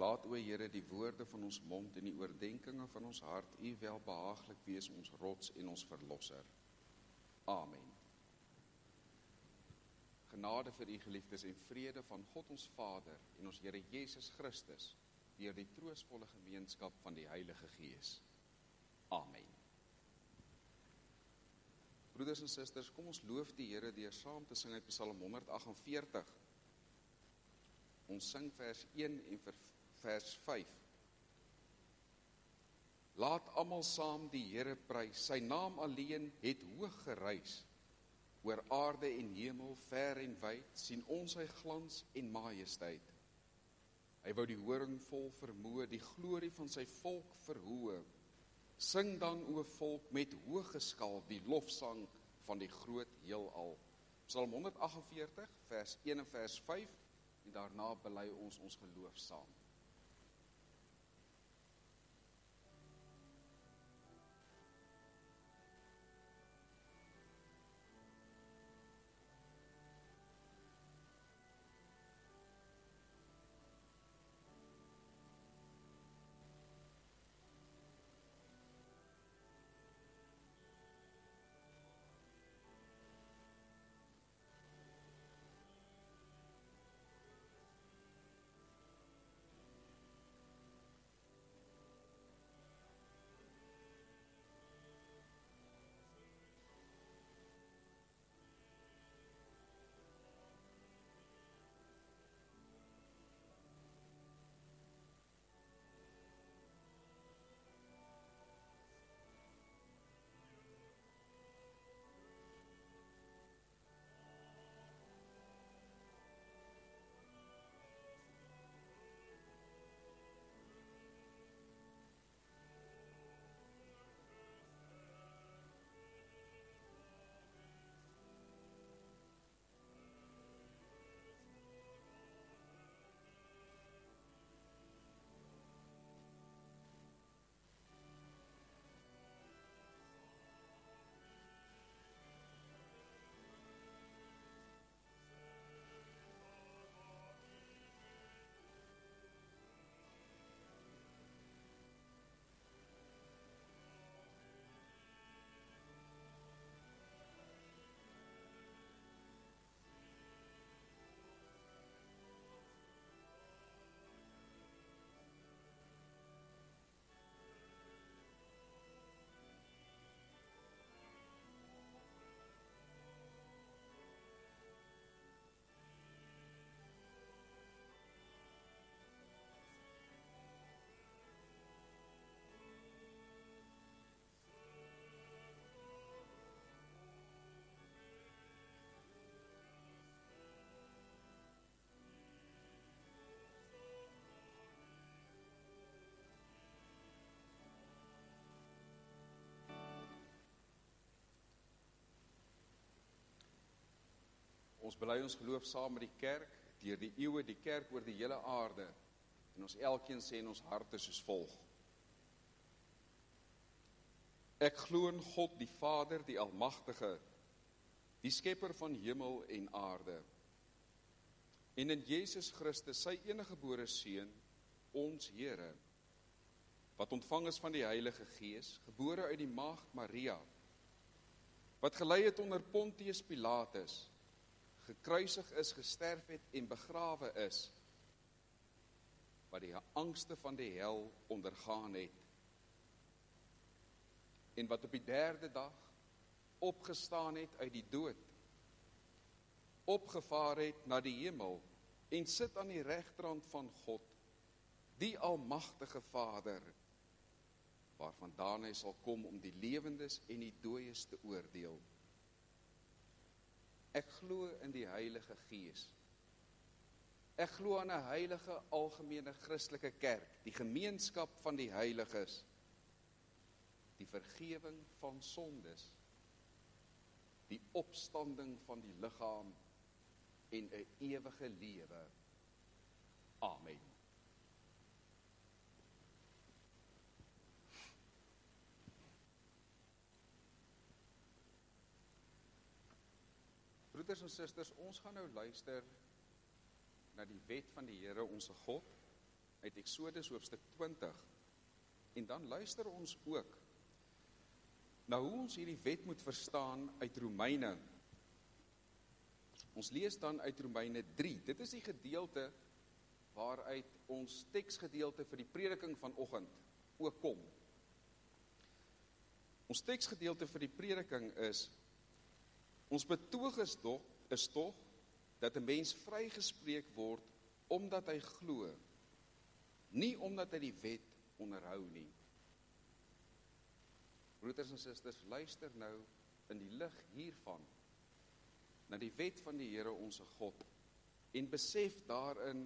Laat o Here die woorde van ons mond en die oordeenkings van ons hart U welbehaaglik wees ons rots en ons verlosser. Amen. Genade vir u geliefdes en vrede van God ons Vader en ons Here Jesus Christus deur die troostvolle gemeenskap van die Heilige Gees. Amen. Broeders en susters, kom ons loof die Here deur saam te sing uit Psalm 148. Ons sing vers 1 en vers 5. Laat almal saam die Here prys. Sy naam alleen het hoog gereis. Oor aarde en hemel ver en wyd sien ons sy glans en majesteit. Hy wou die horing vol vermoë, die glorie van sy volk verhoë. Sing dan o volk met hoë geskaal die lofsang van die groot heelal. Psalm 148 vers 1 en vers 5 en daarna bely ons ons geloof saam. Ons bely ons geloof saam met die kerk deur die eeue die kerk oor die hele aarde en ons elkeen sê in ons harte soos volg. Ek glo in God die Vader, die Almagtige, die skepper van hemel en aarde. En in Jesus Christus, sy eniggebore seun, ons Here, wat ontvang is van die Heilige Gees, gebore uit die maagd Maria, wat gelei het onder Pontius Pilatus, gekruisig is, gesterf het en begrawe is wat die angste van die hel ondergaan het. En wat op die 3de dag opgestaan het uit die dood opgevaar het na die hemel en sit aan die regterhand van God die almagtige Vader waarvandaan hy sal kom om die lewendes en die dooies te oordeel Ek glo in die Heilige Gees. Ek glo aan 'n heilige algemene Christelike kerk, die gemeenskap van die heiliges, die vergifnis van sondes, die opstanding van die liggaam en 'n ewige lewe. Amen. Broeders en susters, ons gaan nou luister na die wet van die Here ons God uit Eksodus hoofstuk 20. En dan luister ons ook na hoe ons hierdie wet moet verstaan uit Romeine. Ons lees dan uit Romeine 3. Dit is die gedeelte waaruit ons teksgedeelte vir die prediking vanoggend ook kom. Ons teksgedeelte vir die prediking is ons betoog is tog is tog dat 'n mens vrygespreek word omdat hy glo nie omdat hy die wet onderhou nie Broeders en susters luister nou in die lig hiervan na die wet van die Here ons God en besef daarin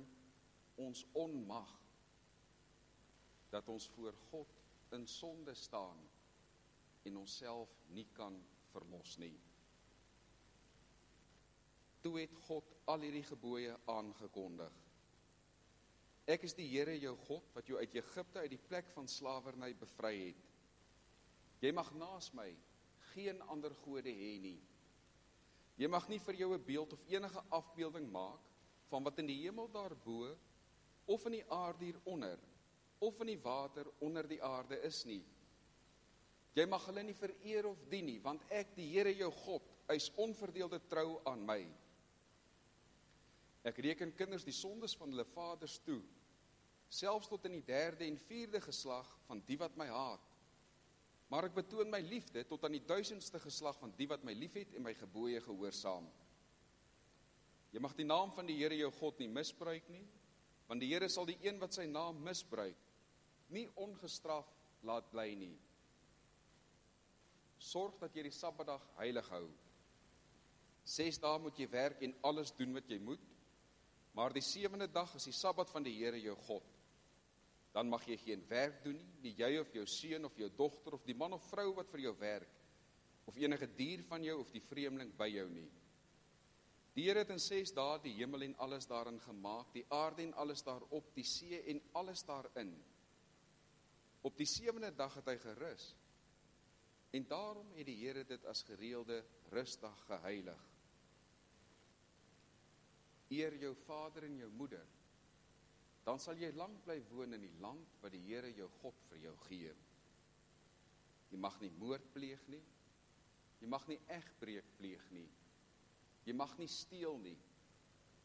ons onmag dat ons voor God in sonde staan en onsself nie kan verlos nie. Toe het God al hierdie gebooie aangekondig. Ek is die Here jou God wat jou uit Egipte uit die plek van slawerny bevry het. Jy mag naas my geen ander gode hê nie. Jy mag nie vir jou 'n beeld of enige afbeelding maak van wat in die hemel daarbo of in die aarde hieronder of in die water onder die aarde is nie. Jy mag hulle nie vereer of dien nie, want ek, die Here jou God, is onverdeelde trou aan my. Ek reken kinders die sondes van hulle vaders toe, selfs tot in die 3de en 4de geslag van die wat my haat. Maar ek betoon my liefde tot aan die 1000ste geslag van die wat my liefhet en my gebooie gehoorsaam. Jy mag die naam van die Here jou God nie misbruik nie, want die Here sal die een wat sy naam misbruik nie ongestraf laat bly nie. Sorg dat jy die Sabbatdag heilig hou. 6 dae moet jy werk en alles doen wat jy moet, maar die sewende dag is die Sabbat van die Here jou God. Dan mag jy geen werk doen nie, nie jy of jou seun of jou dogter of die man of vrou wat vir jou werk of enige dier van jou of die vreemdeling by jou nie. Die Here het in 6 dae die hemel en alles daarin gemaak, die aarde en alles daarop, die see en alles daarin. Op die sewende dag het hy gerus. En daarom het die Here dit as gereelde rusdag geheilig. Eer jou vader en jou moeder. Dan sal jy lank bly woon in die land wat die Here jou God vir jou gee. Jy mag nie moord pleeg nie. Jy mag nie egbreek pleeg nie. Jy mag nie steel nie.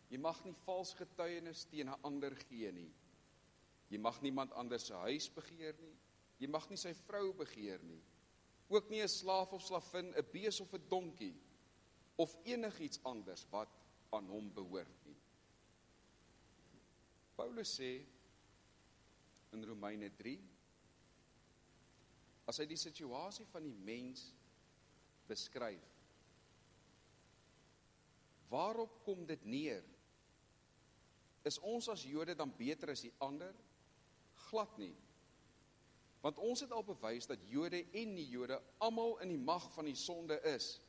Jy mag nie vals getuienis teen 'n ander gee nie. Jy mag niemand anders se huis begeer nie. Jy mag nie sy vrou begeer nie ook nie 'n slaaf of slavin, 'n bees of 'n donkie of enigiets anders wat aan hom behoort. Paulus sê in Romeine 3 as hy die situasie van die mens beskryf Waarop kom dit neer? Is ons as Jode dan beter as die ander? Glad nie. Want ons het al bewys dat Jode en nie-Jode almal in die mag van die sonde is.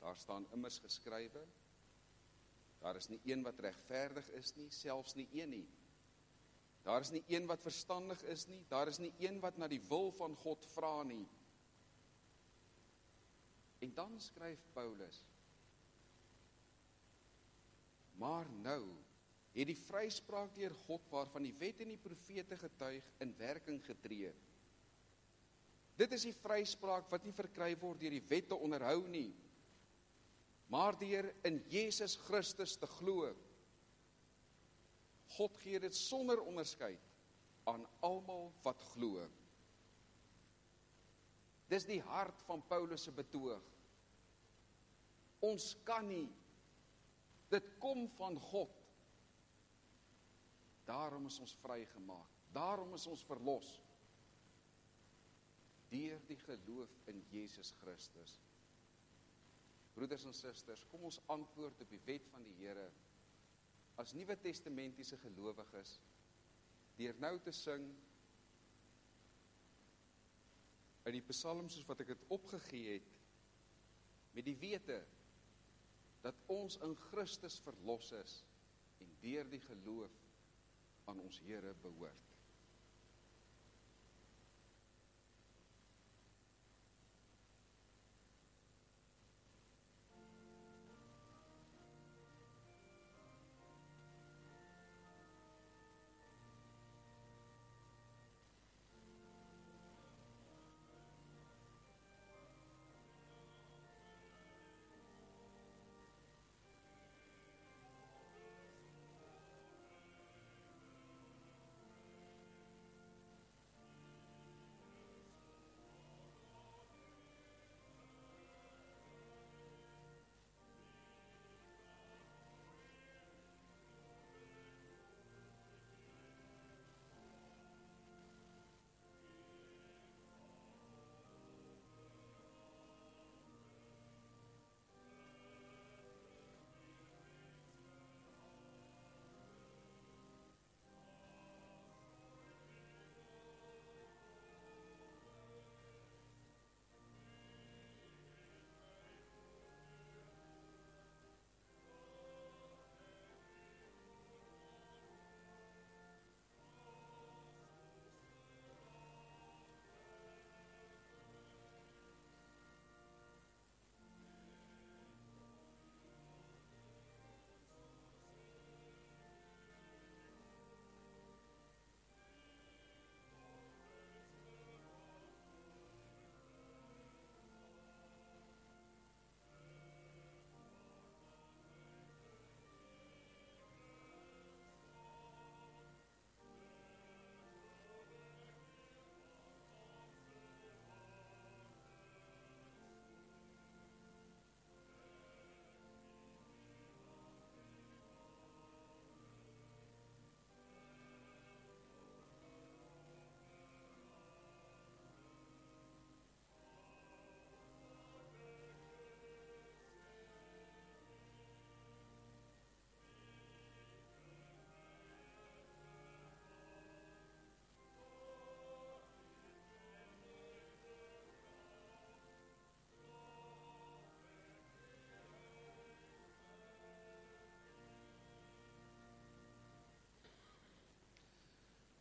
Daar staan immers geskrywe: Daar is nie een wat regverdig is nie, selfs nie een nie. Daar is nie een wat verstandig is nie, daar is nie een wat na die wil van God vra nie. En dan skryf Paulus: Maar nou het die vryspraak deur God waarvan die wet en die profete getuig in werking getree. Dit is die vryspraak wat nie verkry word deur die wet te onderhou nie, maar deur in Jesus Christus te glo. God gee dit sonder onderskeid aan almal wat glo. Dis die hart van Paulus se betoog. Ons kan nie dit kom van God Daarom is ons vrygemaak. Daarom is ons verlos. Deur die geloof in Jesus Christus. Broeders en susters, kom ons antwoord op die wet van die Here as Nuwe Testamentiese gelowiges deur nou te sing in die psalms soos wat ek dit opgegee het met die wete dat ons in Christus verlos is en deur die geloof aan ons Here behoort.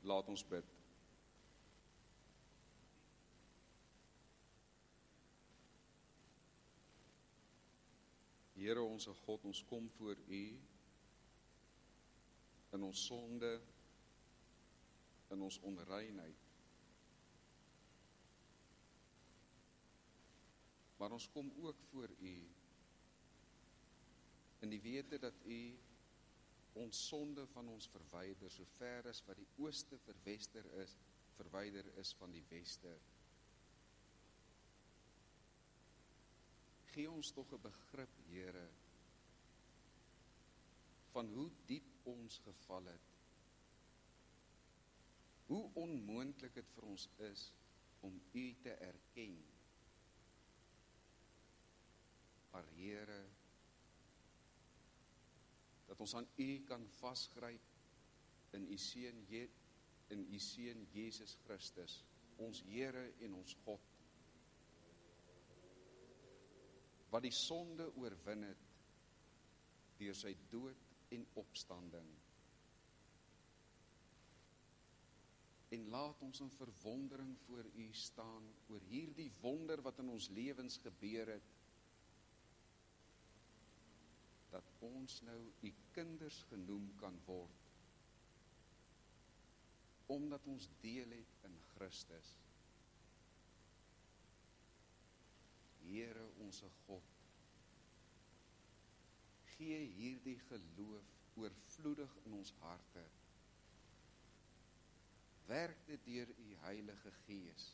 Laat ons bid. Here onsse God, ons kom voor U in ons sonde, in ons onreinheid. Maar ons kom ook voor U in die wete dat U ons sonde van ons verwyder so ver as wat die ooste verwester is, verwyder is van die weste. Gee ons tog 'n begrip, Here, van hoe diep ons geval het. Hoe onmoontlik dit vir ons is om U te erken. Maar Here, dat ons aan U kan vasgryp in U seun in U seun Jesus Christus, ons Here en ons God. Wat die sonde oorwin het deur sy dood en opstanding. En laat ons in verwondering voor U staan oor hierdie wonder wat in ons lewens gebeur het dat ons nou u kinders genoem kan word omdat ons deel het in Christus. Here ons God. Gee hierdie geloof oorvloedig in ons harte. Werk dit deur u Heilige Gees.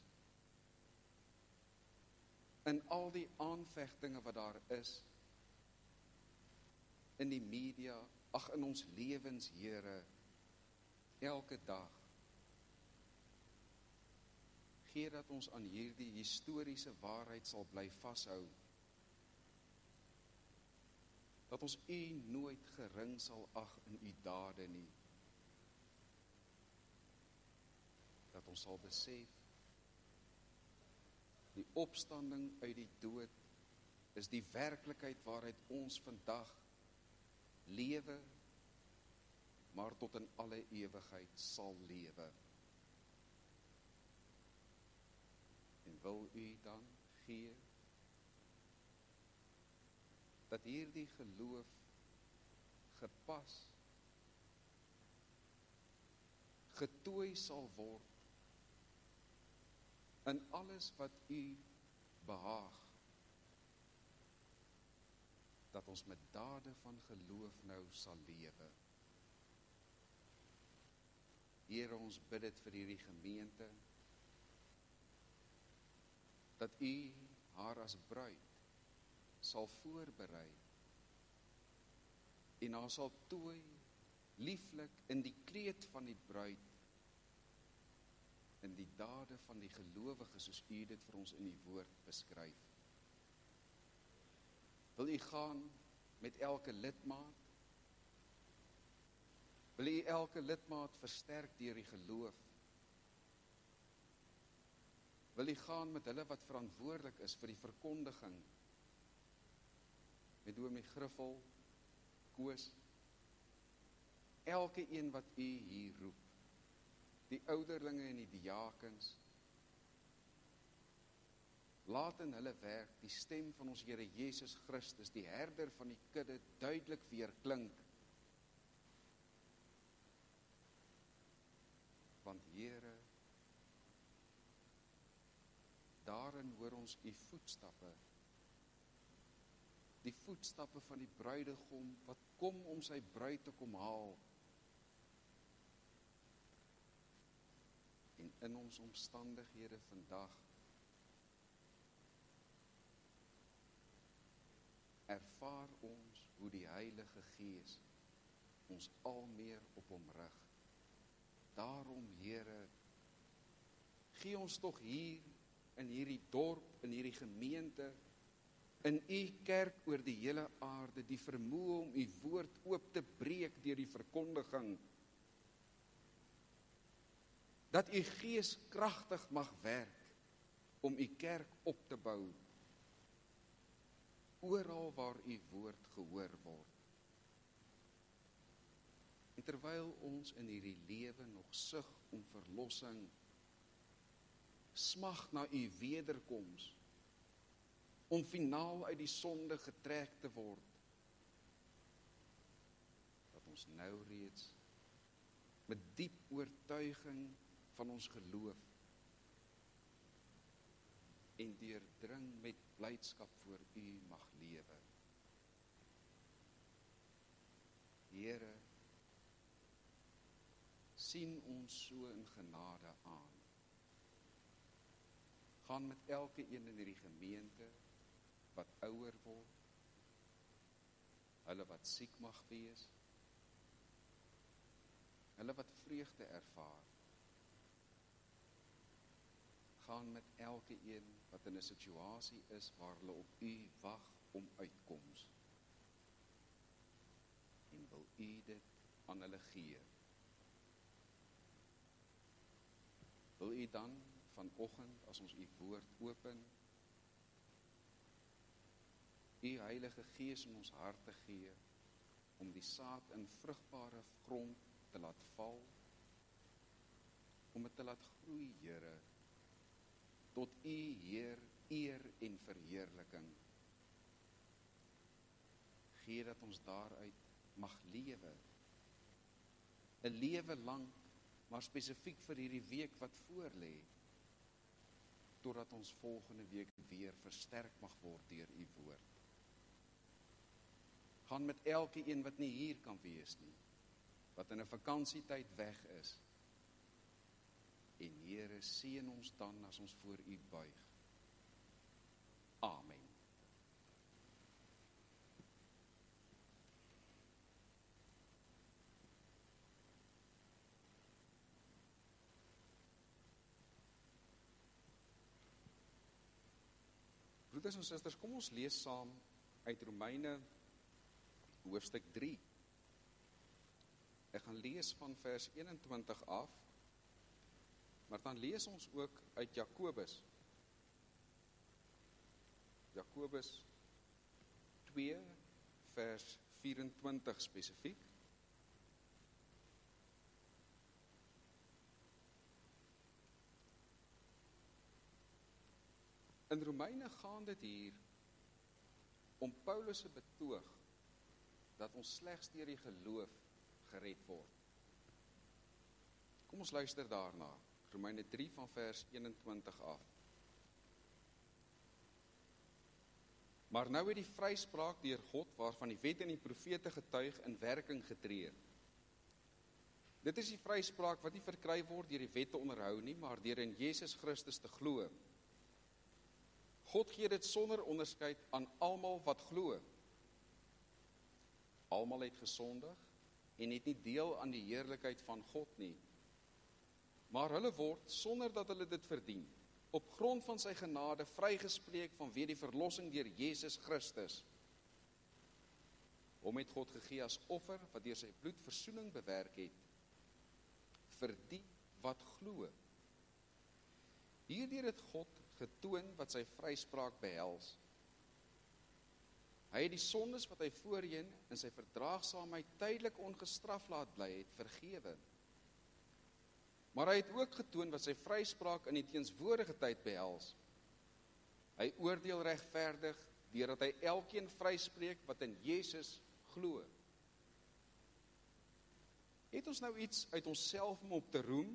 In al die aanvegtinge wat daar is, in die media, ag in ons lewens, Here, elke dag. Gee dat ons aan hierdie historiese waarheid sal bly vashou. Dat ons U nooit gering sal ag in U dade nie. Dat ons sal besef die opstanding uit die dood is die werklikheid waaruit ons vandag lewe maar tot in alle ewigheid sal lewe. En wil u dan gee dat hierdie geloof gepas getooi sal word in alles wat u behaag dat ons met dade van geloof nou sal lewe. Here ons bid dit vir hierdie gemeente dat U haar as bruid sal voorberei en haar sal tooi lieflik in die kleed van die bruid in die dade van die gelowiges soos U dit vir ons in die woord beskryf. Wil u gaan met elke lidmaat? Wil u elke lidmaat versterk deur die geloof? Wil u gaan met hulle wat verantwoordelik is vir die verkondiging? Met Domie Griffel, Koos, elke een wat u hier roep. Die ouderlinge en die diakens, Laat in hulle werk die stem van ons Here Jesus Christus, die herder van die kudde, duidelik weer klink. Want Here, daarin hoor ons u voetstappe. Die voetstappe van die bruidegom wat kom om sy bruid te kom haal. En in ons omstandighede vandag ervaar ons hoe die Heilige Gees ons al meer op hom rig. Daarom Here, gee ons tog hier in hierdie dorp, in hierdie gemeente, in u kerk oor die hele aarde die vermoë om u woord oop te breek deur die verkondiging. Dat u Gees kragtig mag werk om u kerk op te bou oral waar u woord gehoor word. En terwyl ons in hierdie lewe nog sug om verlossing smag na u wederkoms om finaal uit die sonde getrek te word dat ons nou reeds met diep oortuiging van ons geloof en deurdring met blydskap voor u mag lewe. Here sien ons so in genade aan. Gaan met elke een in hierdie gemeente wat ouer word. Hulle wat siek mag wees. Hulle wat vreugde ervaar. Gaan met elke een wat in 'n situasie is waar hulle op U wag om uitkoms. En wil U dit aan hulle gee? Wil U dan vanoggend as ons U woord open U Heilige Gees in ons harte gee om die saad in vrugbare grond te laat val om dit te laat groei, Here, tot U Heer eer en verheerliking. Gee dat ons daaruit mag lewe. 'n Lewe lank, maar spesifiek vir hierdie week wat voorlê totdat ons volgende week weer versterk mag word deur u woord. Gaan met elke een wat nie hier kan wees nie, wat in 'n vakansietyd weg is. En Here seën ons dan as ons voor U buig. Amen. Broeders en susters, kom ons lees saam uit Romeine hoofstuk 3. Ek gaan lees van vers 21 af. Maar dan lees ons ook uit Jakobus. Jakobus 2 vers 24 spesifiek. In Romeine gaan dit hier om Paulus se betoog dat ons slegs deur die geloof gered word. Kom ons luister daarna. Romeine 3 van vers 21 af. Maar nou het die vryspraak deur God waarvan die wet en die profete getuig in werking getree. Dit is die vryspraak wat nie verkry word deur die wet te onderhou nie, maar deur in Jesus Christus te glo. God gee dit sonder onderskeid aan almal wat glo. Almal het gesondig en het nie deel aan die heerlikheid van God nie. Maar hulle word sonder dat hulle dit verdien, op grond van sy genade vrygespreek vanweë die verlossing deur Jesus Christus. Hom het God gegee as offer wat deur sy bloed verzoening bewerk het vir die wat glo. Hierdeur het God getoon wat sy vryspraak behels. Hy het die sondes wat hy voorheen in sy verdraagsaamheid tydelik ongestraf laat bly het vergewe. Maar hy het ook getoon wat sy vryspraak in die teenswoordige tyd behels. Hy oordeel regverdig deurdat hy elkeen vryspreek wat in Jesus glo. Het ons nou iets uit onsself om op te roem?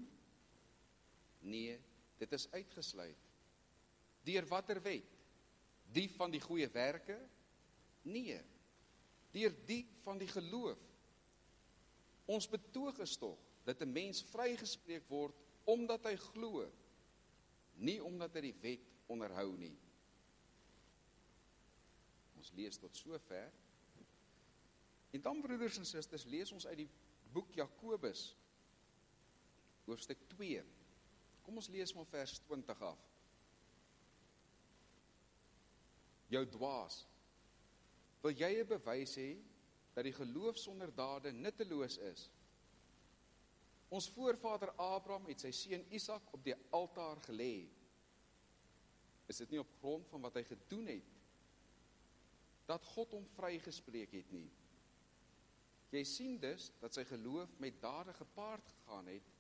Nee, dit is uitgesluit. Deur watter wet? Die van die goeie werke? Nee. Deur die van die geloof. Ons betoog is tog dat 'n mens vrygespreek word omdat hy glo, nie omdat hy die wet onderhou nie. Ons lees tot sover. En dan broeders en susters, lees ons uit die boek Jakobus hoofstuk 2. Kom ons lees van vers 20 af. jou dwaas. Wil jy 'n bewys hê dat die geloof sonder dade nutteloos is? Ons voorvader Abraham het sy seun Isak op die altaar gelê. Is dit nie op grond van wat hy gedoen het dat God hom vrygespreek het nie? Jy sien dus dat sy geloof met dade gepaard gegaan het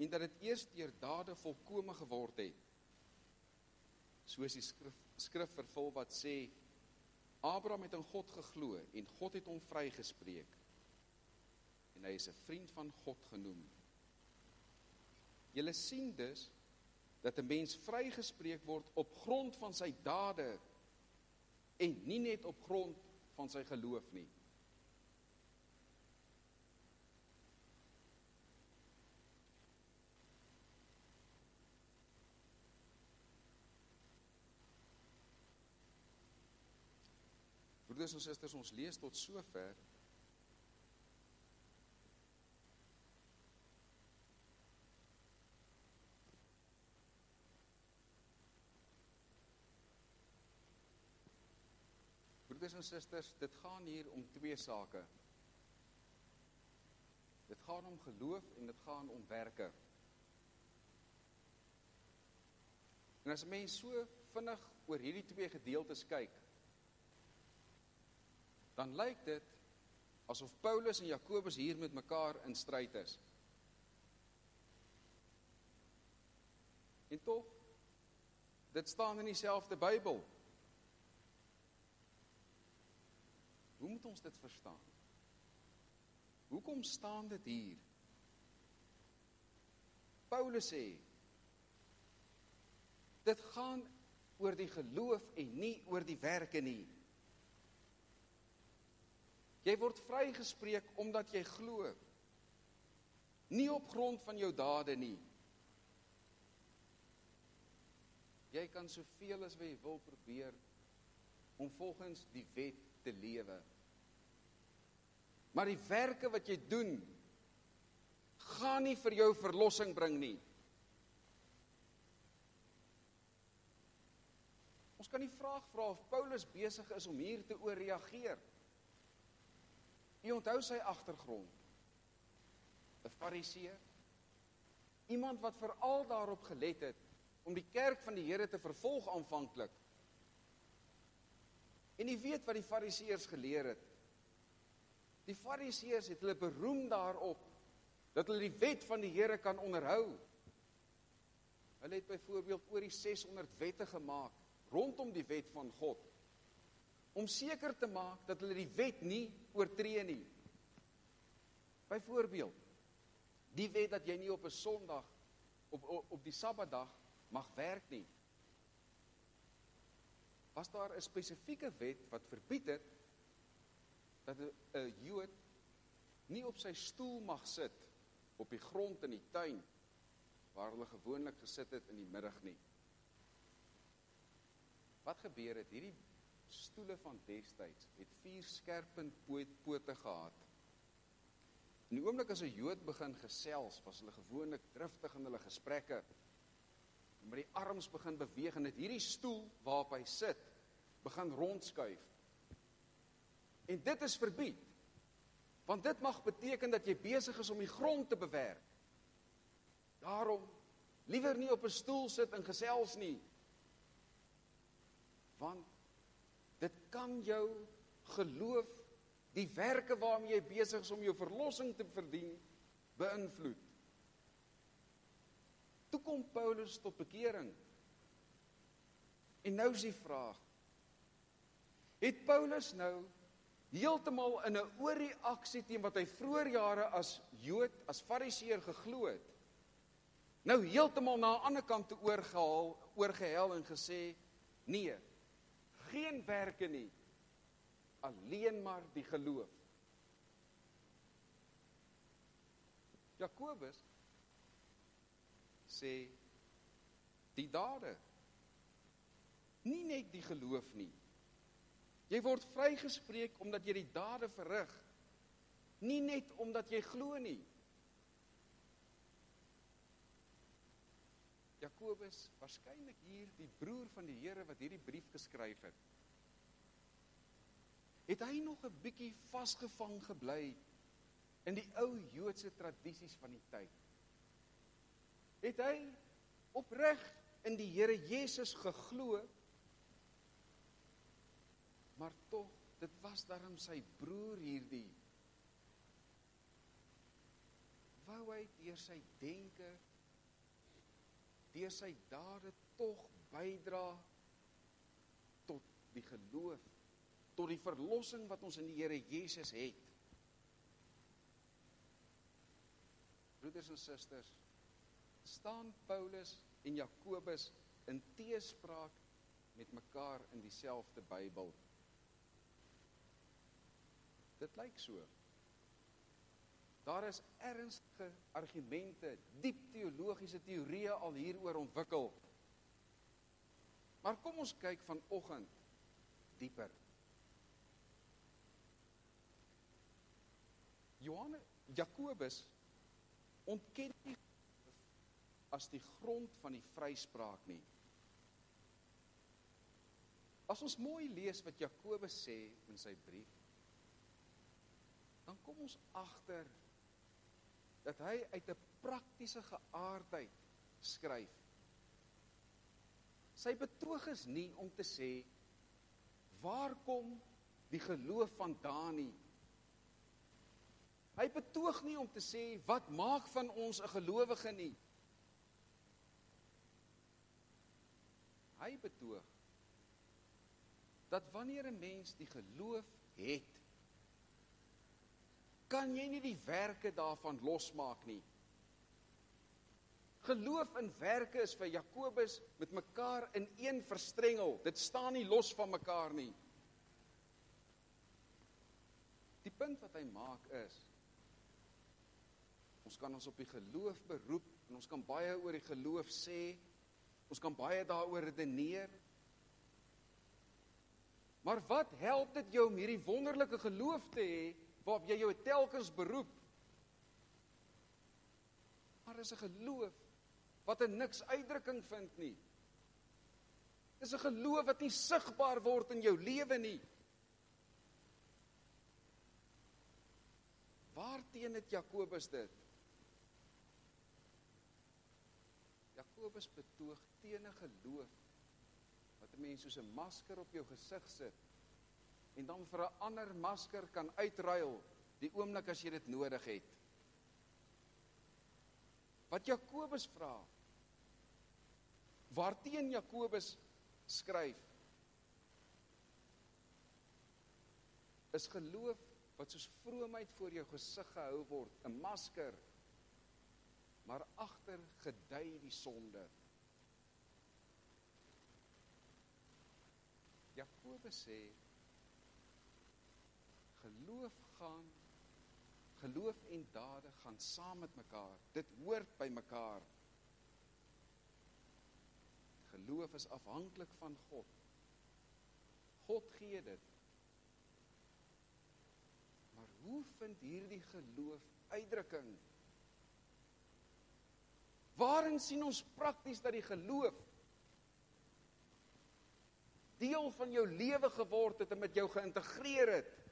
en dat dit eers deur dade volkome geword het. Soos die skrif skrif vervul wat sê Abraham het in God geglo en God het hom vrygespreek. En hy is 'n vriend van God genoem. Jy sien dus dat 'n mens vrygespreek word op grond van sy dade en nie net op grond van sy geloof nie. Broeders en susters, ons lees tot sover. Broeders en susters, dit gaan hier om twee sake. Dit gaan om geloof en dit gaan om werke. En as mense so vinnig oor hierdie twee gedeeltes kyk, dan lyk dit asof Paulus en Jakobus hier met mekaar in stryd is. En tog dit staan in dieselfde Bybel. Ons dit verstaan? Hoekom staan dit hier? Paulus sê dit gaan oor die geloof en nie oor die werke nie. Jy word vrygespreek omdat jy glo. Nie op grond van jou dade nie. Jy kan soveel as wat jy wil probeer om volgens die wet te lewe. Maar die werke wat jy doen gaan nie vir jou verlossing bring nie. Ons kan die vraag vra of Paulus besig is om hier te ooreageer. U onthou sy agtergrond. 'n Fariseer. Iemand wat veral daarop gelet het om die kerk van die Here te vervolg aanvanklik. En u weet wat die Fariseërs geleer het. Die Fariseërs het hulle beroem daarop dat hulle die wet van die Here kan onderhou. Hulle het byvoorbeeld oor die 600 wette gemaak rondom die wet van God om seker te maak dat hulle die wet nie oortree nie. Byvoorbeeld, die wet dat jy nie op 'n Sondag op op, op die Sabbatdag mag werk nie. Was daar 'n spesifieke wet wat verbied het dat 'n Jood nie op sy stoel mag sit op die grond in die tuin waar hulle gewoonlik gesit het in die middag nie. Wat gebeur het? Hierdie stoele van destyds het vier skerpend pote gehad. In die oomblik as 'n Jood begin gesels, was hulle gewoonlik driftig in hulle gesprekke. Met die arms begin beweeg en dit hierdie stoel waarop hy sit, begin rondskuif. En dit is verbied. Want dit mag beteken dat jy besig is om die grond te bewerk. Daarom liewer nie op 'n stoel sit en gesels nie. Want Dit kan jou geloof, die werke waarmee jy besig is om jou verlossing te verdien, beïnvloed. Toe kom Paulus tot bekering. En nou is die vraag: Het Paulus nou heeltemal in 'n ooreaksie teen wat hy vroeër jare as Jood, as Fariseer geglo het, nou heeltemal na 'n ander kant toe oorgehaal, oorgehel en gesê: "Nee, geen werke nie. Alleen maar die geloof. Jakobus sê die dade nie net die geloof nie. Jy word vrygespreek omdat jy die dade verrig. Nie net omdat jy glo nie. Jakobus, waarskynlik hier die broer van die Here wat hierdie brief geskryf het. Het hy nog 'n bietjie vasgevang gebly in die ou Joodse tradisies van die tyd? Het hy opreg in die Here Jesus geglo? Maar tog, dit was darm sy broer hierdie wou hy deur sy denke deur sy dade tog bydra tot die geloof, tot die verlossing wat ons in die Here Jesus het. Broeders en susters, staan Paulus en Jakobus in teespraak met mekaar in dieselfde Bybel. Dit lyk so. Daar is ernstige argumente, diep teologiese teorieë al hieroor ontwikkel. Maar kom ons kyk vanoggend dieper. Johannes Jakobus ontken nie as die grond van die vryspraak nie. As ons mooi lees wat Jakobus sê in sy brief, dan kom ons agter dat hy uit 'n praktiese geaardheid skryf. Sy betoog is nie om te sê waar kom die geloof vandaan nie. Hy betoog nie om te sê wat maak van ons 'n gelowige nie. Hy betoog dat wanneer 'n mens die geloof het, kan jy nie die werke daarvan losmaak nie. Geloof en werke is vir Jakobus met mekaar in een verstrengel. Dit staan nie los van mekaar nie. Die punt wat hy maak is ons kan ons op die geloof beroep en ons kan baie oor die geloof sê. Ons kan baie daaroor redeneer. Maar wat help dit jou om hierdie wonderlike geloof te hê waarop jy jou telkens beroep. Maar is 'n geloof wat in niks uitdrukking vind nie. Dis 'n geloof wat nie sigbaar word in jou lewe nie. Waarteen het Jakobus dit? Jakobus betoog teen 'n geloof wat 'n mens soos 'n masker op jou gesig sit en dan vir 'n ander masker kan uitruil die oomblik as jy dit nodig het. Wat Jakobus vra. Waarteen Jakobus skryf is geloof wat soos vroomheid voor jou gesig gehou word, 'n masker. Maar agter gedui die sonde. Jakobus sê geloof gaan geloof en dade gaan saam met mekaar. Dit hoort by mekaar. Geloof is afhanklik van God. God gee dit. Maar hoe vind hierdie geloof uitdrukking? Waarin sien ons prakties dat die geloof deel van jou lewe geword het en met jou geïntegreer het?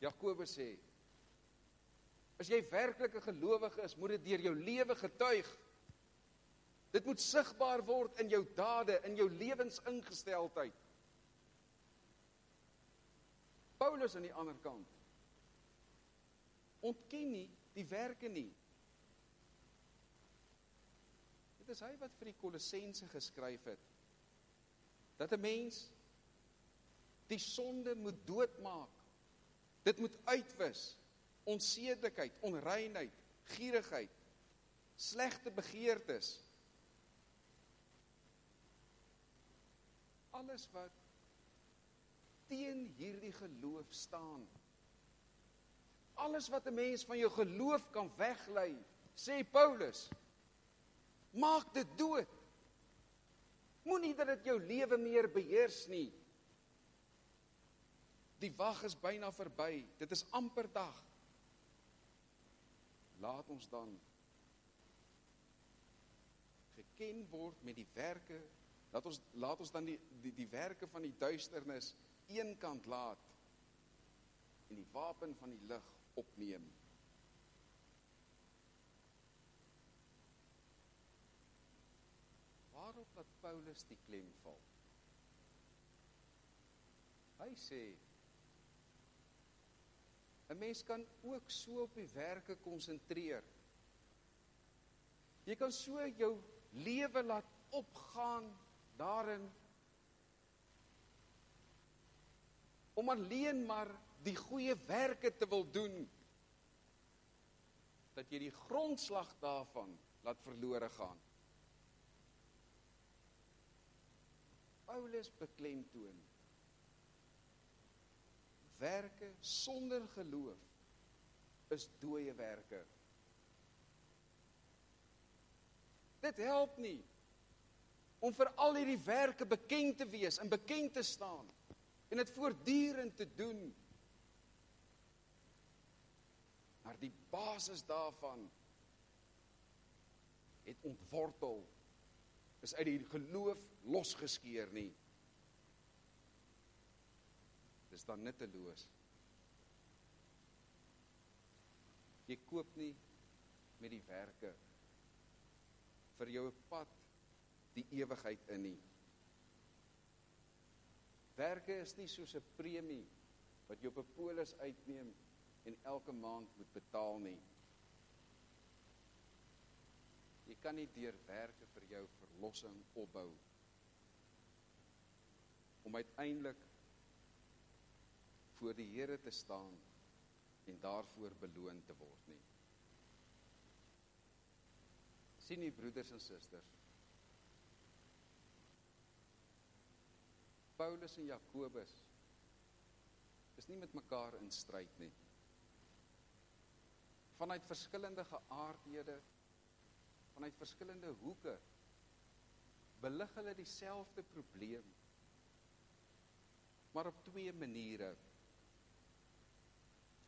Jakobus sê as jy werklik 'n gelowige is, moet dit deur jou lewe getuig. Dit moet sigbaar word in jou dade, in jou lewensingesteldheid. Paulus aan die ander kant ontken nie die werke nie. Dit is hy wat vir die Kolossense geskryf het dat 'n mens die sonde moet doodmaak Dit moet uitwis. Onsedelikheid, onreinheid, gierigheid, slegte begeertes. Alles wat teen hierdie geloof staan. Alles wat 'n mens van jou geloof kan weglei, sê Paulus. Maak dit dood. Moenie dat dit jou lewe meer beheers nie. Die wag is byna verby. Dit is amper dag. Laat ons dan geken word met die werke. Laat ons laat ons dan die die die werke van die duisternis eenkant laat en die wapen van die lig opneem. Waarop laat Paulus die klem val? Hy sê 'n Mens kan ook so op die werke konsentreer. Jy kan so jou lewe laat opgaan daarin om alleen maar die goeie werke te wil doen dat jy die grondslag daarvan laat verlore gaan. Paulus beklemtoon werke sonder geloof is dooie werke. Dit help nie om vir al hierdie werke bekend te wees en bekend te staan en dit voortdurend te doen. Maar die basis daarvan het ontwortel is uit die geloof losgeskeur nie. Dis dan nutteloos. Jy koop nie met die werke vir jou pad die ewigheid in nie. Werke is nie soos 'n premie wat jy op 'n polis uitneem en elke maand moet betaal nie. Jy kan nie deur werke vir jou verlossing opbou om uiteindelik voor die Here te staan en daarvoor beloon te word nie. sien nie broeders en susters. Paulus en Jakobus is nie met mekaar in stryd nie. Vanuit verskillende geaardhede, vanuit verskillende hoeke belig hulle dieselfde probleem maar op twee maniere.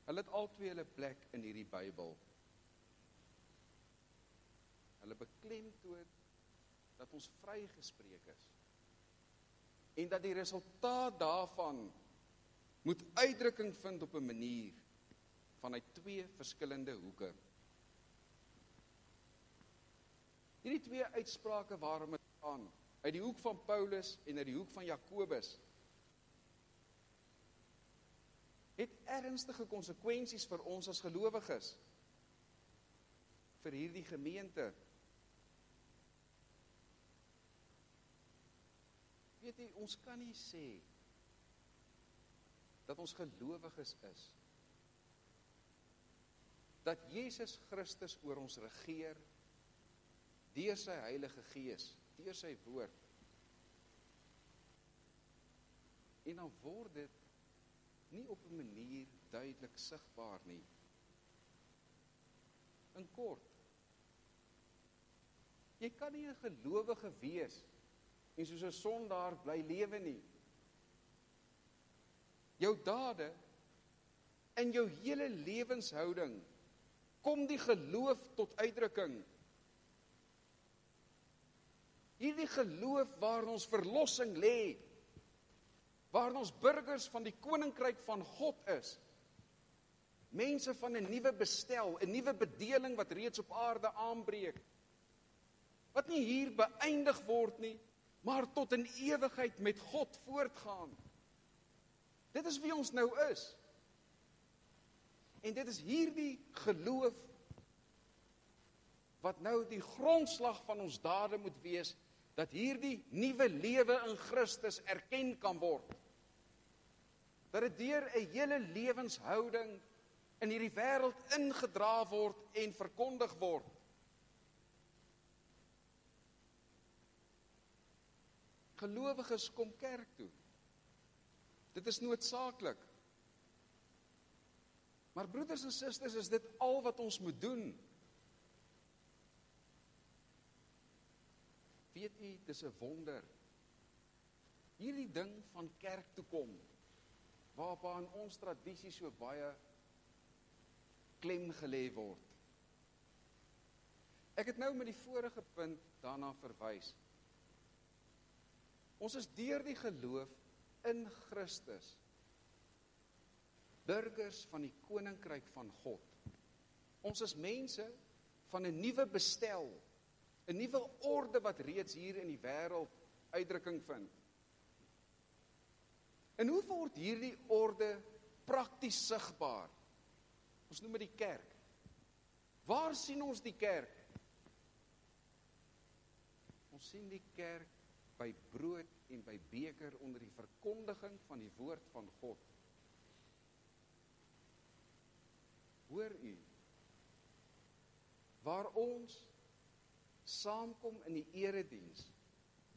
Hulle het albei hulle plek in hierdie Bybel. Hulle beklemtoon dat ons vrygespreek is. En dat die resultaat daarvan moet uitdrukking vind op 'n manier vanuit twee verskillende hoeke. Hierdie twee uitsprake waarom dit gaan, uit die hoek van Paulus en uit die hoek van Jakobus, het ernstige konsekwensies vir ons as gelowiges. vir hierdie gemeente Weet jy, ons kan nie sê dat ons gelowiges is. Dat Jesus Christus oor ons regeer deur sy Heilige Gees, deur sy woord. En dan word dit nie op 'n manier duidelik sigbaar nie. In kort. Jy kan nie 'n gelowige wees en soos 'n sondaar bly lewe nie. Jou dade in jou hele lewenshouding kom die geloof tot uitdrukking. Hierdie geloof waar ons verlossing lê, waar ons burgers van die koninkryk van God is. Mense van 'n nuwe bestel, 'n nuwe bedeling wat reeds op aarde aanbreek. Wat nie hier beëindig word nie, maar tot in ewigheid met God voortgaan. Dit is wie ons nou is. En dit is hierdie geloof wat nou die grondslag van ons dade moet wees dat hierdie nuwe lewe in Christus erken kan word. Dat dit deur 'n hele lewenshouding in hierdie wêreld ingedra word en verkondig word. Gelowiges kom kerk toe. Dit is noodsaaklik. Maar broeders en susters, is dit al wat ons moet doen? Weet u, dis 'n wonder. Hierdie ding van kerk toe kom waarop aan ons tradisie so baie klem gelê word. Ek het nou met die vorige punt daarna verwys. Ons is deur die geloof in Christus burgers van die koninkryk van God. Ons is mense van 'n nuwe bestel, 'n nuwe orde wat reeds hier in die wêreld uitdrukking vind. En hoe word hierdie orde prakties sigbaar? Ons noem dit die kerk. Waar sien ons die kerk? Ons sien die kerk by brood en by beker onder die verkondiging van die woord van God. Hoor u? Waar ons saamkom in die erediens,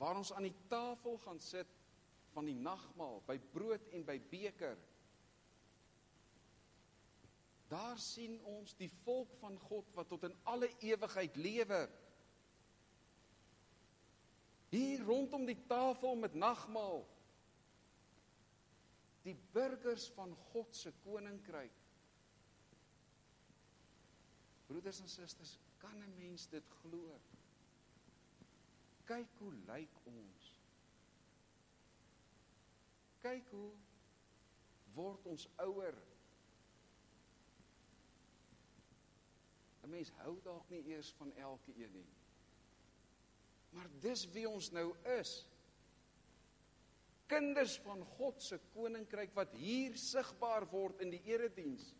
waar ons aan die tafel gaan sit van die nagmaal by brood en by beker. Daar sien ons die volk van God wat tot in alle ewigheid lewe. Hier rondom die tafel met nagmaal. Die burgers van God se koninkryk. Broeders en susters, kan 'n mens dit glo? Kyk hoe lyk ons. Kyk hoe word ons ouer. 'n Mens hou dalk nie eers van elke een nie. Maar dis wie ons nou is. Kinders van God se koninkryk wat hier sigbaar word in die erediens.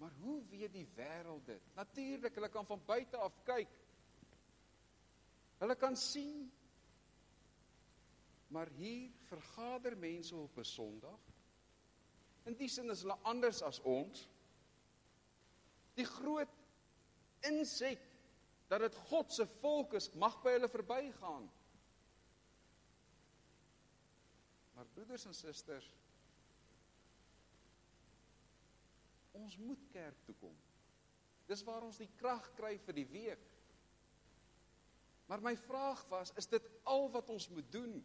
Maar hoe weet die wêreld dit? Natuurlik, hulle kan van buite af kyk. Hulle kan sien. Maar hier vergader mense op 'n Sondag. In die sin is hulle anders as ons. Die groot insig dat dit God se volk is, mag by hulle verbygaan. Maar broeders en susters, Ons moet kerk toe kom. Dis waar ons die krag kry vir die week. Maar my vraag was, is dit al wat ons moet doen?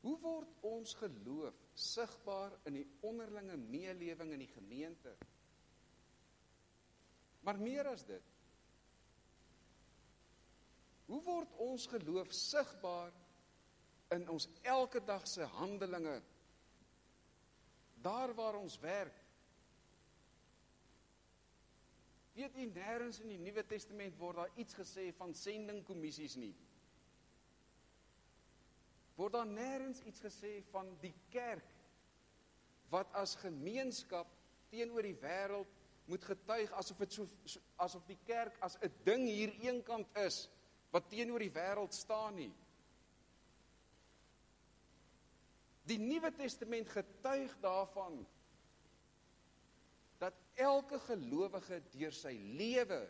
Hoe word ons geloof sigbaar in die onderlinge meelewing in die gemeente? Maar meer as dit. Hoe word ons geloof sigbaar in ons elke dag se handelinge daar waar ons werk. Weet u nêrens in die Nuwe Testament word daar iets gesê van sendingkommissies nie. Word daar nêrens iets gesê van die kerk wat as gemeenskap teenoor die wêreld moet getuig asof dit so, so asof die kerk as 'n ding hier eenkant is wat teenoor die wêreld staan nie. Die Nuwe Testament getuig daarvan elke gelowige deur sy lewe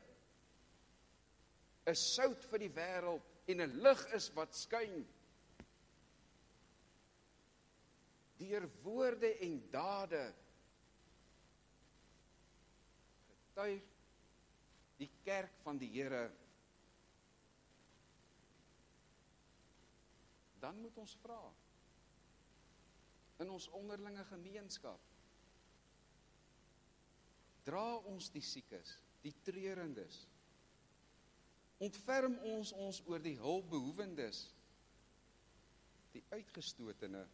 'n sout vir die wêreld en 'n lig is wat skyn. Deur woorde en dade getuig die kerk van die Here. Dan moet ons vra in ons onderlinge gemeenskap. Dra ons die siekes, die treurendes. Ontferm ons ons oor die hulpbehoewendes, die uitgestotene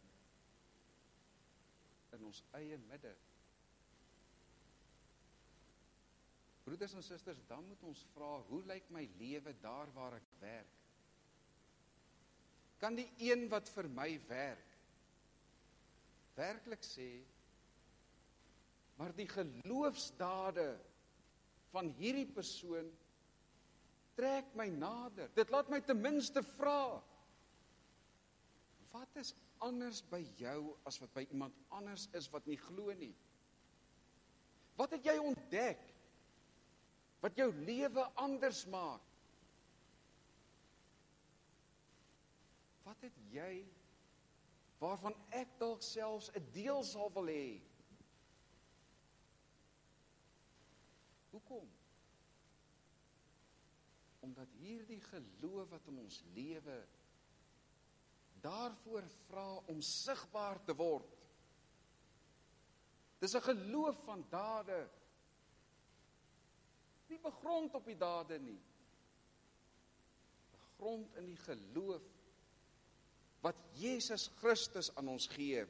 in ons eie midde. Broeders en susters, dan moet ons vra, hoe lyk my lewe daar waar ek werk? Kan die een wat vir my werk werklik sê maar die geloofsdade van hierdie persoon trek my nader. Dit laat my ten minste vra wat is anders by jou as wat by iemand anders is wat nie glo nie? Wat het jy ontdek wat jou lewe anders maak? Wat het jy waarvan ek dalk selfs 'n deel sal wil hê. Hoekom? Omdat hierdie geloof wat in ons lewe daarvoor vra om sigbaar te word. Dis 'n geloof van dade. Nie begrond op die dade nie. Begrond in die geloof wat Jesus Christus aan ons gee.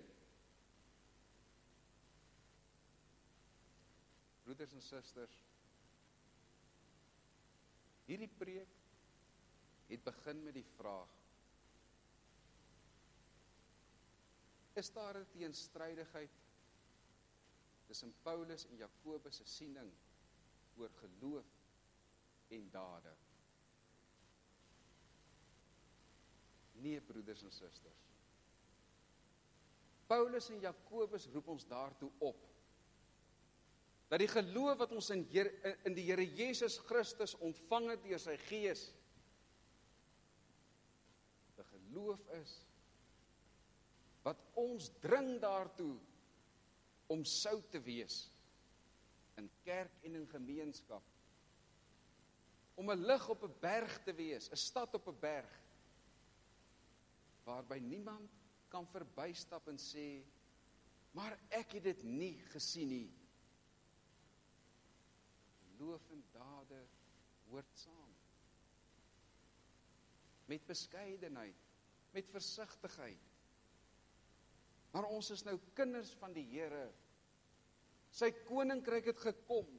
Broeders en susters, hierdie preek het begin met die vraag: is daar 'n teenstrydigheid tussen Paulus en Jakobus se siening oor geloof en dade. Nee broeders en susters. Paulus en Jakobus roep ons daartoe op dat die geloof wat ons in Heer, in die Here Jesus Christus ontvang het deur sy Gees 'n geloof is wat ons dring daartoe om sout te wees in kerk en in gemeenskap om 'n lig op 'n berg te wees, 'n stad op 'n berg waarby niemand kan verbystap en sê maar ek het dit nie gesien nie. Geloof en dade hoort saam. Met beskeidenheid, met versigtigheid. Maar ons is nou kinders van die Here. Sy koninkryk het gekom.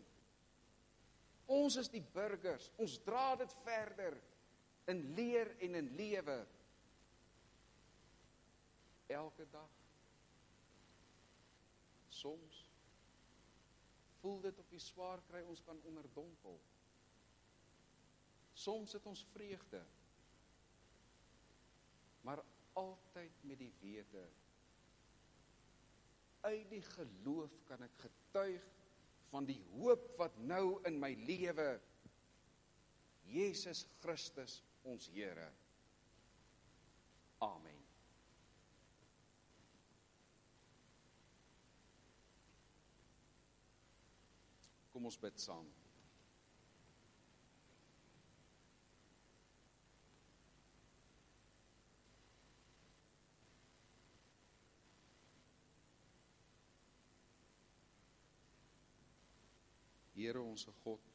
Ons is die burgers. Ons dra dit verder in leer en in lewe elke dag. Soms voel dit op die swaar kry ons kan onderdompel. Soms het ons vreugde. Maar altyd met die wete uit die geloof kan ek getuig van die hoop wat nou in my lewe Jesus Christus ons Here. Amen. Kom ons bid saam. Here ons God.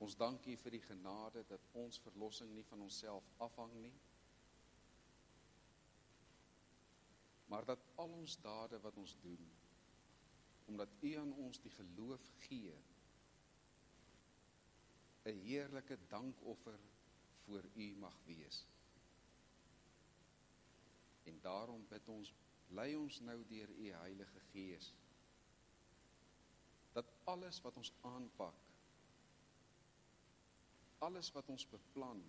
Ons dank U vir die genade dat ons verlossing nie van onsself afhang nie. Maar dat al ons dade wat ons doen omdat U aan ons die geloof gee 'n heerlike dankoffer voor U mag wees. En daarom bid ons, lei ons nou deur U Heilige Gees dat alles wat ons aanpak alles wat ons beplan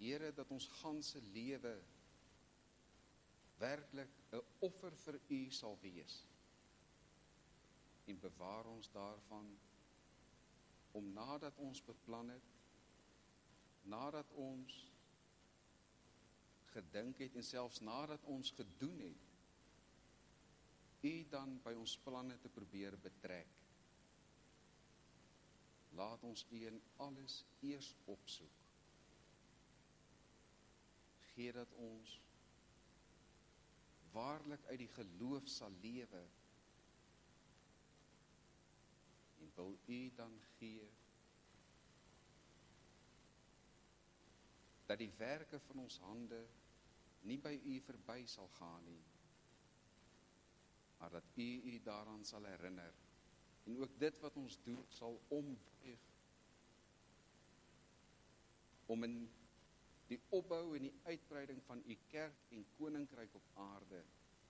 Here dat ons ganse lewe werklik 'n offer vir U sal wees en bewaar ons daarvan om nadat ons beplan het nadat ons gedink het en selfs nadat ons gedoen het u dan by ons planne te probeer betrek. Laat ons u in alles eers opsoek. Gee dat ons waarlik uit die geloof sal lewe en wil u dan gee dat die werke van ons hande nie by u verby sal gaan nie maar dat u u daaraan sal herinner en ook dit wat ons doen sal omweeg om in die opbou en die uitbreiding van u kerk en koninkryk op aarde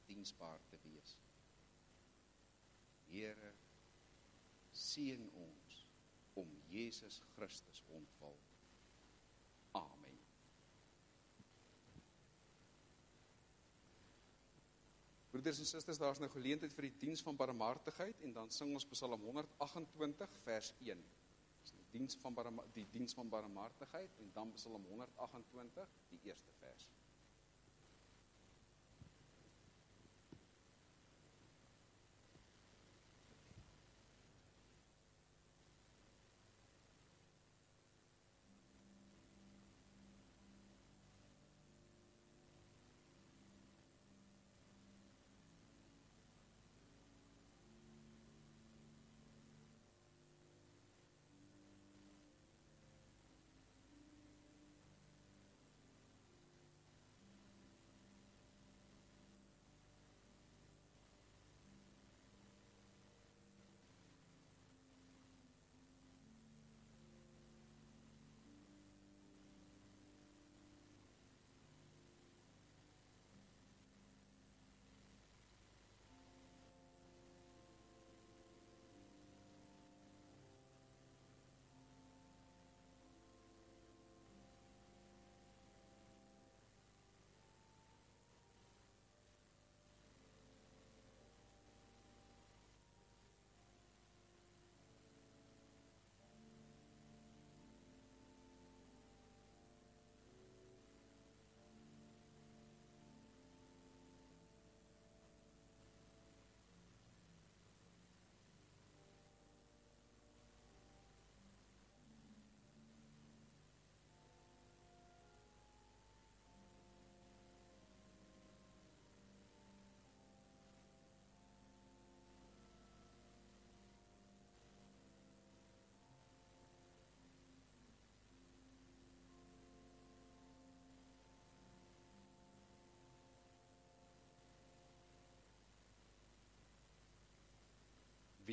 diensbaar te wees. Here seën ons om Jesus Christus ontval. Amen. Broeders en susters, daar is nou geleentheid vir die diens van barmhartigheid en dan sing ons Psalm 128 vers 1. Dis die diens van die diens van barmhartigheid en dan Psalm 128 die eerste vers.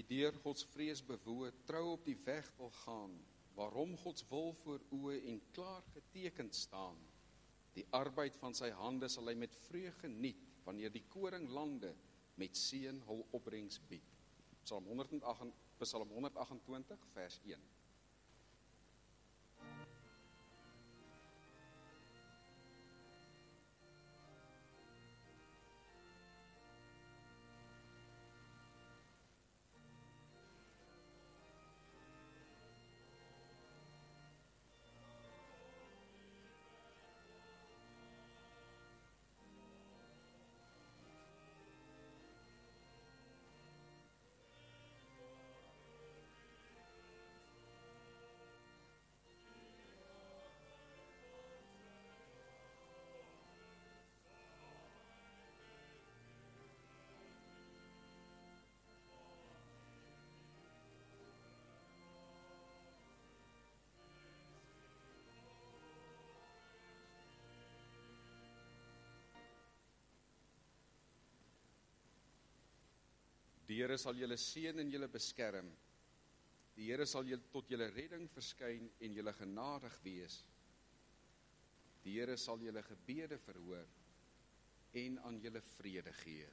Deur God se vrees bewoë trou op die weg wil gaan, waarom God se wil voor oë en klaar geteken staan. Die arbeid van sy hande sal hy met vreugde geniet wanneer die koring lande met seën hul opbrengs bied. Psalm 108 Psalm 128 vers 1. Die Here sal julle seën en julle beskerm. Die Here sal julle tot julle redding verskyn en julle genadig wees. Die Here sal julle gebede verhoor en aan julle vrede gee.